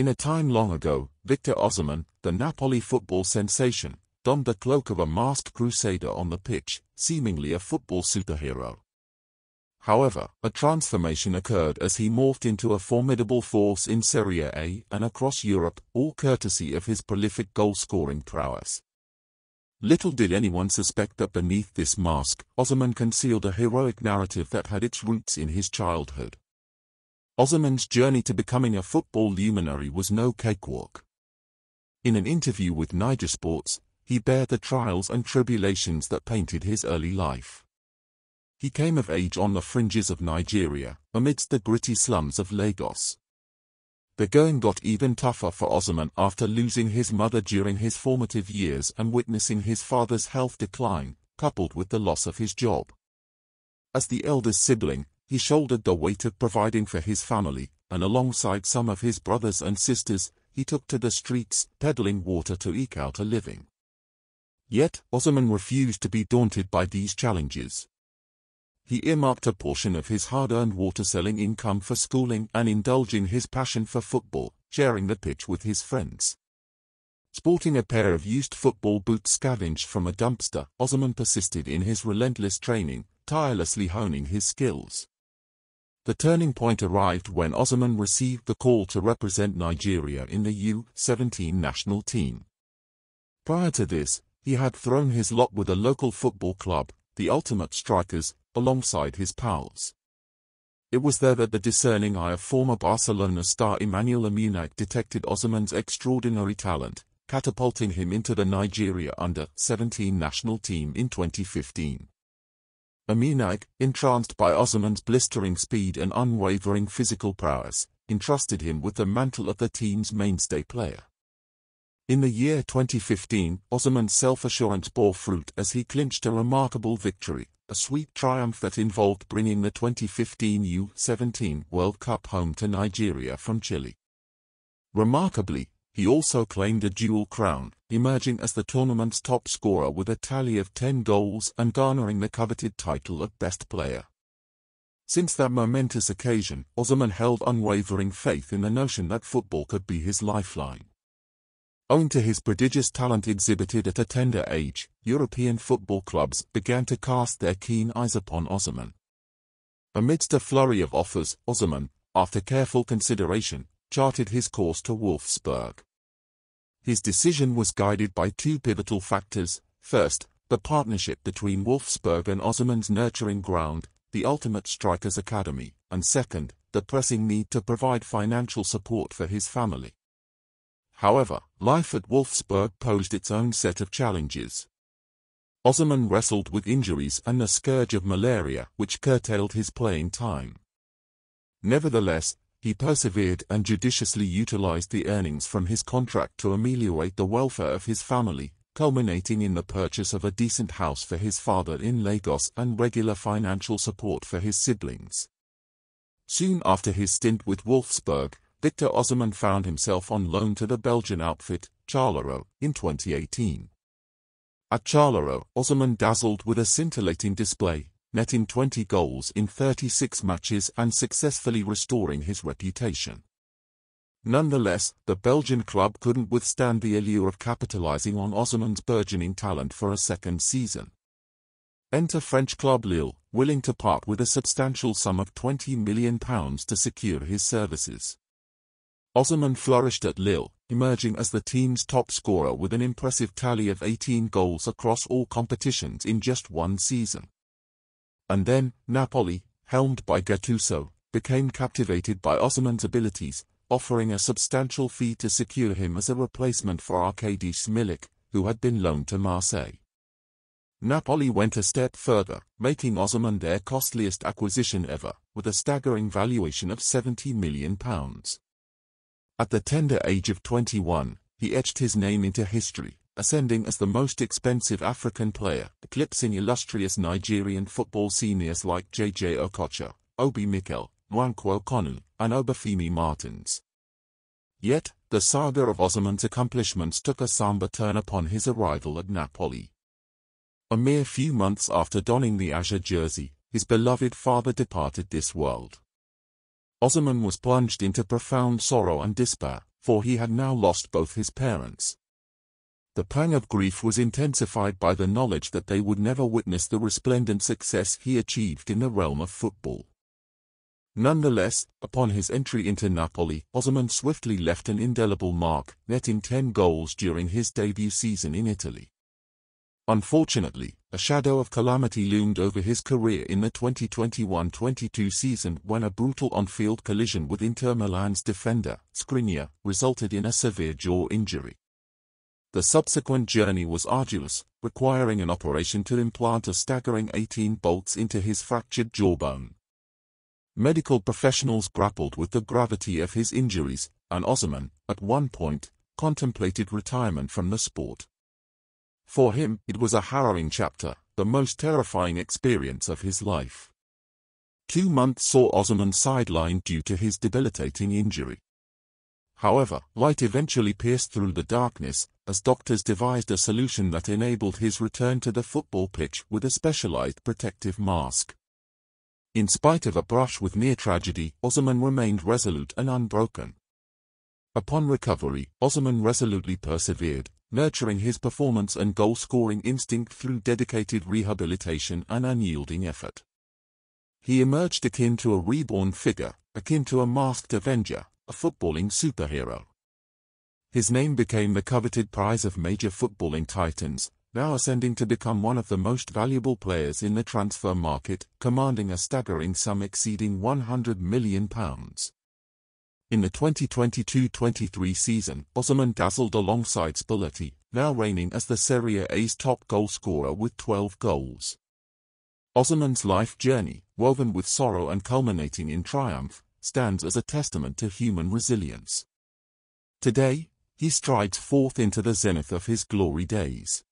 In a time long ago, Victor Osimhen, the Napoli football sensation, donned the cloak of a masked crusader on the pitch, seemingly a football superhero. However, a transformation occurred as he morphed into a formidable force in Serie A and across Europe, all courtesy of his prolific goal-scoring prowess. Little did anyone suspect that beneath this mask, Osimhen concealed a heroic narrative that had its roots in his childhood. Osimhen's journey to becoming a football luminary was no cakewalk. In an interview with Naijasports, he bared the trials and tribulations that painted his early life. He came of age on the fringes of Nigeria, amidst the gritty slums of Lagos. The going got even tougher for Osimhen after losing his mother during his formative years and witnessing his father's health decline, coupled with the loss of his job. As the eldest sibling, he shouldered the weight of providing for his family, and alongside some of his brothers and sisters, he took to the streets, peddling water to eke out a living. Yet, Osimhen refused to be daunted by these challenges. He earmarked a portion of his hard-earned water-selling income for schooling and indulging his passion for football, sharing the pitch with his friends. Sporting a pair of used football boots scavenged from a dumpster, Osimhen persisted in his relentless training, tirelessly honing his skills. The turning point arrived when Osimhen received the call to represent Nigeria in the U-17 national team. Prior to this, he had thrown his lot with a local football club, the Ultimate Strikers, alongside his pals. It was there that the discerning eye of former Barcelona star Emmanuel Amunike detected Osimhen's extraordinary talent, catapulting him into the Nigeria under-17 national team in 2015. Amunike, entranced by Osimhen's blistering speed and unwavering physical prowess, entrusted him with the mantle of the team's mainstay player. In the year 2015, Osimhen's self-assurance bore fruit as he clinched a remarkable victory, a sweet triumph that involved bringing the 2015 U-17 World Cup home to Nigeria from Chile. Remarkably, he also claimed a dual crown, emerging as the tournament's top scorer with a tally of 10 goals and garnering the coveted title of Best Player. Since that momentous occasion, Osimhen held unwavering faith in the notion that football could be his lifeline. Owing to his prodigious talent exhibited at a tender age, European football clubs began to cast their keen eyes upon Osimhen. Amidst a flurry of offers, Osimhen, after careful consideration, charted his course to Wolfsburg. His decision was guided by two pivotal factors. First, the partnership between Wolfsburg and Osimhen's nurturing ground, the Ultimate Strikers Academy, and second, the pressing need to provide financial support for his family. However, life at Wolfsburg posed its own set of challenges. Osimhen wrestled with injuries and a scourge of malaria which curtailed his playing time. Nevertheless, he persevered and judiciously utilized the earnings from his contract to ameliorate the welfare of his family, culminating in the purchase of a decent house for his father in Lagos and regular financial support for his siblings. Soon after his stint with Wolfsburg, Victor Osimhen found himself on loan to the Belgian outfit, Charleroi, in 2018. At Charleroi, Osimhen dazzled with a scintillating display, netting 20 goals in 36 matches and successfully restoring his reputation. Nonetheless, the Belgian club couldn't withstand the allure of capitalizing on Osimhen's burgeoning talent for a second season. Enter French club Lille, willing to part with a substantial sum of £20 million to secure his services. Osimhen flourished at Lille, emerging as the team's top scorer with an impressive tally of 18 goals across all competitions in just one season. And then, Napoli, helmed by Gattuso, became captivated by Osimhen's abilities, offering a substantial fee to secure him as a replacement for Arkadiusz Milik, who had been loaned to Marseille. Napoli went a step further, making Osimhen their costliest acquisition ever, with a staggering valuation of £70 million. At the tender age of 21, he etched his name into history, ascending as the most expensive African player, eclipsing illustrious Nigerian football seniors like J.J. Okocha, Obi Mikel, Nwankwo Kanu, and Obafemi Martins. Yet, the saga of Osimhen's accomplishments took a somber turn upon his arrival at Napoli. A mere few months after donning the azure jersey, his beloved father departed this world. Osimhen was plunged into profound sorrow and despair, for he had now lost both his parents. The pang of grief was intensified by the knowledge that they would never witness the resplendent success he achieved in the realm of football. Nonetheless, upon his entry into Napoli, Osimhen swiftly left an indelible mark, netting 10 goals during his debut season in Italy. Unfortunately, a shadow of calamity loomed over his career in the 2021-22 season when a brutal on-field collision with Inter Milan's defender, Skriniar, resulted in a severe jaw injury. The subsequent journey was arduous, requiring an operation to implant a staggering 18 bolts into his fractured jawbone. Medical professionals grappled with the gravity of his injuries, and Osimhen, at one point, contemplated retirement from the sport. For him, it was a harrowing chapter, the most terrifying experience of his life. Two months saw Osimhen sidelined due to his debilitating injury. However, light eventually pierced through the darkness, as doctors devised a solution that enabled his return to the football pitch with a specialized protective mask. In spite of a brush with near tragedy, Osimhen remained resolute and unbroken. Upon recovery, Osimhen resolutely persevered, nurturing his performance and goal-scoring instinct through dedicated rehabilitation and unyielding effort. He emerged akin to a reborn figure, akin to a masked avenger, a footballing superhero. His name became the coveted prize of major footballing titans, now ascending to become one of the most valuable players in the transfer market, commanding a staggering sum exceeding £100 million. In the 2022-23 season, Osimhen dazzled alongside Spalletti, now reigning as the Serie A's top goalscorer with 12 goals. Osimhen's life journey, woven with sorrow and culminating in triumph, stands as a testament to human resilience. Today, he strides forth into the zenith of his glory days.